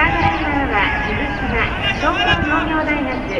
サードラは鈴島東京農業大学